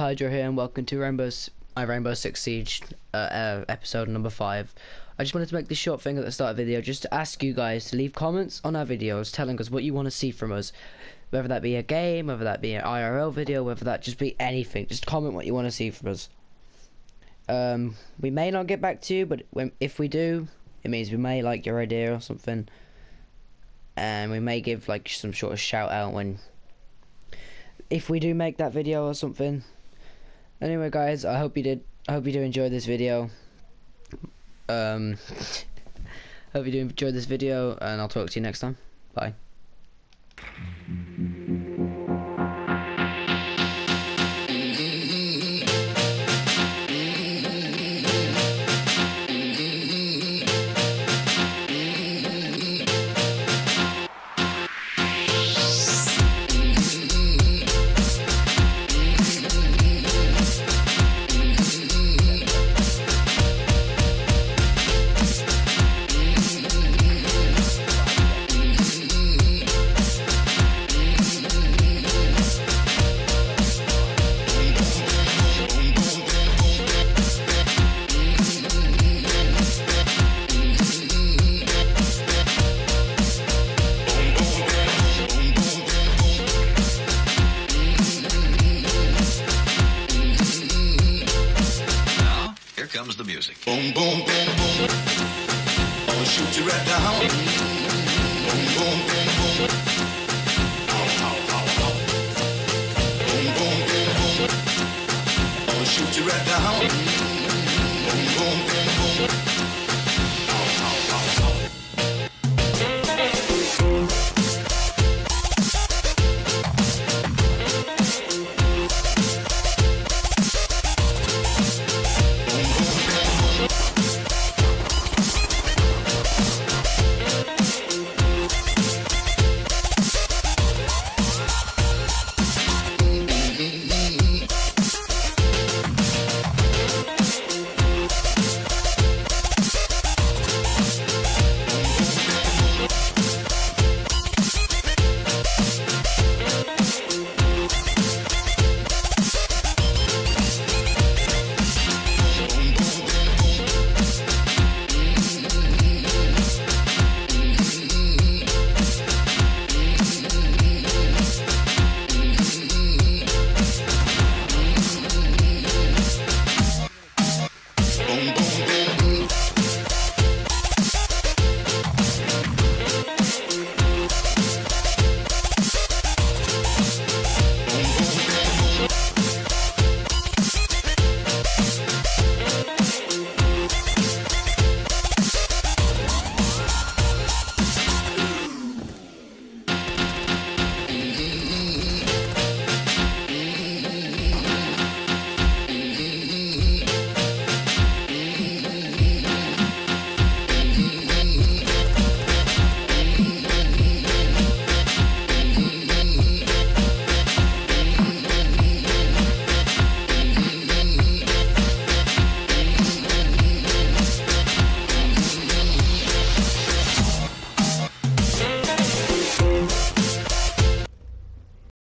Hydra here, and welcome to Rainbow's my Rainbow Six Siege uh, uh, episode number five. I just wanted to make this short thing at the start of the video, just to ask you guys to leave comments on our videos, telling us what you want to see from us, whether that be a game, whether that be an IRL video, whether that just be anything. Just comment what you want to see from us. Um, we may not get back to you, but when, if we do, it means we may like your idea or something, and we may give like some sort of shout out when if we do make that video or something. Anyway, guys, I hope you did. I hope you do enjoy this video. Um, hope you do enjoy this video, and I'll talk to you next time. Bye. The music. Boom, boom, boom, boom. I'll shoot you right down. Boom, boom, boom, boom. Ow, ow, ow, ow. Boom, boom, boom, boom. I'll shoot you right down.